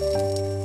Música